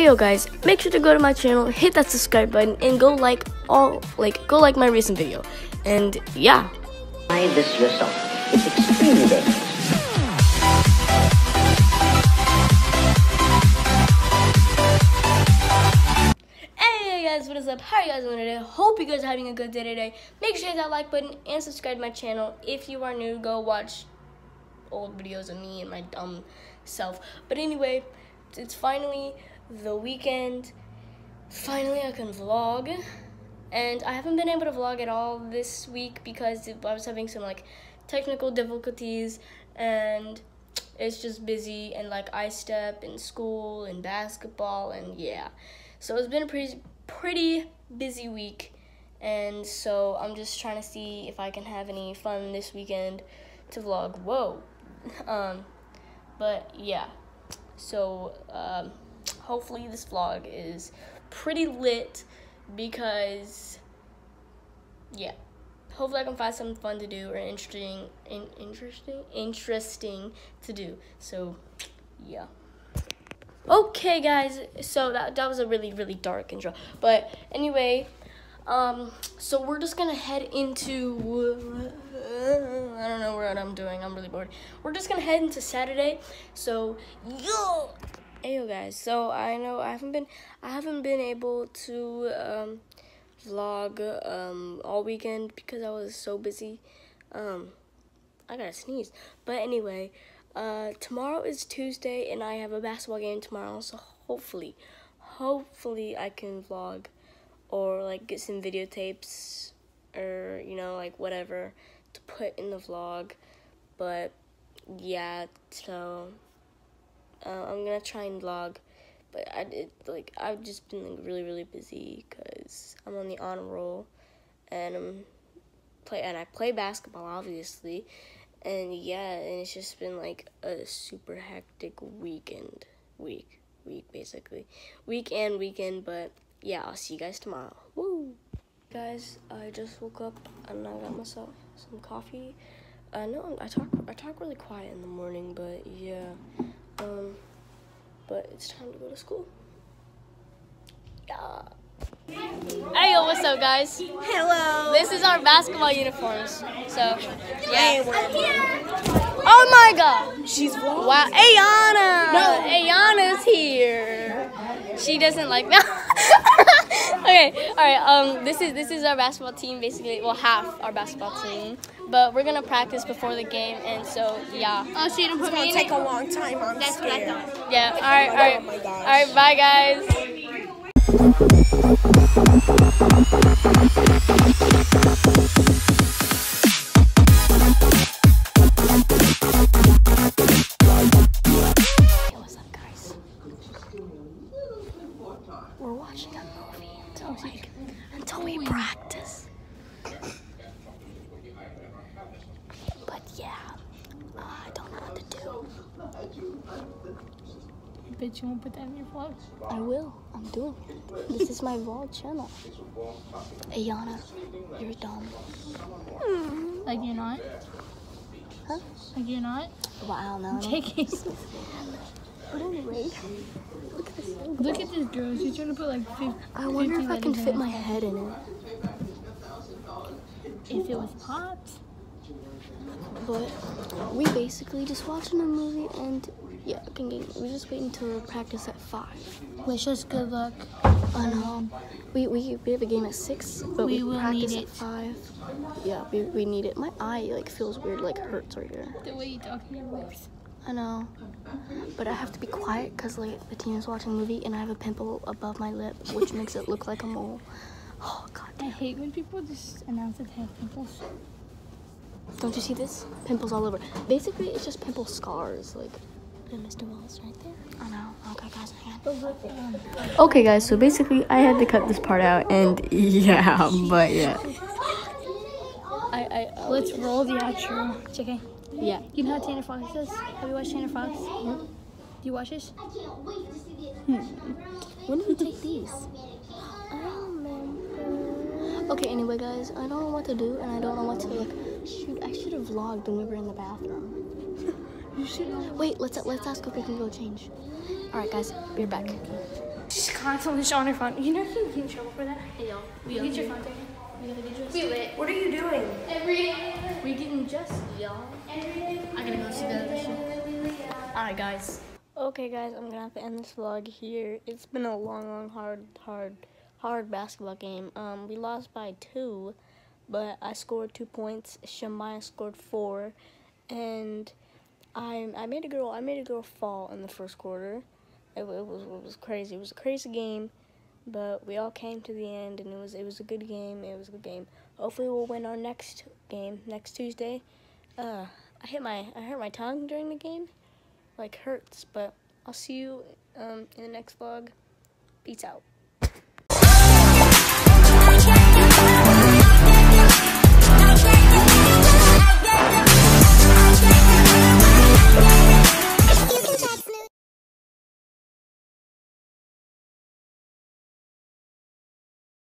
Hey yo guys, make sure to go to my channel, hit that subscribe button, and go like all like go like my recent video. And yeah. Try this yourself. It's extremely dangerous. Hey guys, what is up? How are you guys doing today? Hope you guys are having a good day today. Make sure to hit that like button and subscribe to my channel. If you are new, go watch old videos of me and my dumb self. But anyway, it's finally the weekend. Finally, I can vlog. And I haven't been able to vlog at all this week because I was having some like technical difficulties and it's just busy and like I step in school and basketball and yeah. So it's been a pretty pretty busy week and so I'm just trying to see if I can have any fun this weekend to vlog. Whoa. Um but yeah. So um hopefully this vlog is pretty lit because yeah. Hopefully i can find something fun to do or interesting in, interesting interesting to do. So yeah. Okay guys. So that, that was a really really dark intro. But anyway um so we're just gonna head into i don't know what i'm doing. I'm really bored. We're just gonna head into saturday. So yo Ayo guys, so I know I haven't been I haven't been able to um, vlog um, all weekend because I was so busy. Um, I gotta sneeze. But anyway, uh, tomorrow is Tuesday and I have a basketball game tomorrow, so hopefully, hopefully I can vlog or like get some videotapes or you know like whatever to put in the vlog. But yeah, so uh, I'm gonna try and vlog, but I did like I've just been like really really busy because I'm on the honor roll, and I'm play and I play basketball obviously, and yeah, and it's just been like a super hectic weekend week week basically week and weekend, but yeah, I'll see you guys tomorrow. Woo! Guys, I just woke up and I got myself some coffee. I know I talk I talk really quiet in the morning, but yeah. But it's time to go to school. Yeah. Hey, yo, what's up, guys? Hello. This is our basketball uniforms. So, yeah. Oh my God. She's vlogging. Wow, Ayana. No, Ayana's here. She doesn't like me. okay, all right. Um, this is this is our basketball team, basically. Well, half our basketball team. But we're gonna practice before the game, and so yeah. Oh, so you didn't put me in take a long time. I'm That's scared. what I thought. Yeah. All right. All right. Oh my gosh. All right. Bye, guys. We're watching a movie until like until we practice. But yeah, uh, I don't know what to do. Bet you won't put that in your vlog. I will. I'm doing it. This is my vlog channel. Ayana, you're dumb. Like you're not. Huh? Like you're not. Wow, no. no. Taking. But anyway, look at this. Look at this girl. She's trying to put like 50. I wonder 50 if I can fit my head in it. If it was popped. But we basically just watching a movie and yeah, can get, we're just waiting to practice at five. Wish us good luck. I know. We, we we have a game at six, but we, We will practice need at it. five. Yeah, we, we need it. My eye like feels weird, like hurts right here. The way you talk to your voice. I know, but I have to be quiet because like the team is watching a movie and I have a pimple above my lip, which makes it look like a mole. Oh god, I hate when people just announce that they have pimples. don't you see this? Pimples all over. Basically, it's just pimple scars, like. And Mr. Wallace right there. I know. Okay, guys, hang on. Okay, guys. So basically, I had to cut this part out, and yeah, but yeah. I I Let's roll the outro. JK. Yeah. You know how Tanner Fox does? Have you watched Tanner Fox? Do you watch this? I can't wait to see this. Hmm. When did we take these? I don't remember. Okay, anyway, guys, I don't know what to do, and I don't know what to like. Shoot, I should have vlogged when we were in the bathroom. You should. Wait, let's let's ask if we can go change. All right, guys, we're back. She's constantly showing her phone. You know you get in trouble for that. Hey y'all, we You out get your phone taken. We gotta get dressed. We lit. What are you doing? We getting dressed, Alright, guys. Okay, guys, I'm gonna have to end this vlog here. It's been a long, long, hard, hard, hard basketball game. Um, we lost by two, but I scored two points. Shemaya scored four, and I I made a girl I made a girl fall in the first quarter. It, it was it was crazy. It was a crazy game, but we all came to the end, and it was it was a good game. It was a good game. Hopefully, we'll win our next game next Tuesday. Uh, I hit my I hurt my tongue during the game like hurts, but I'll see you um, in the next vlog. Peace out.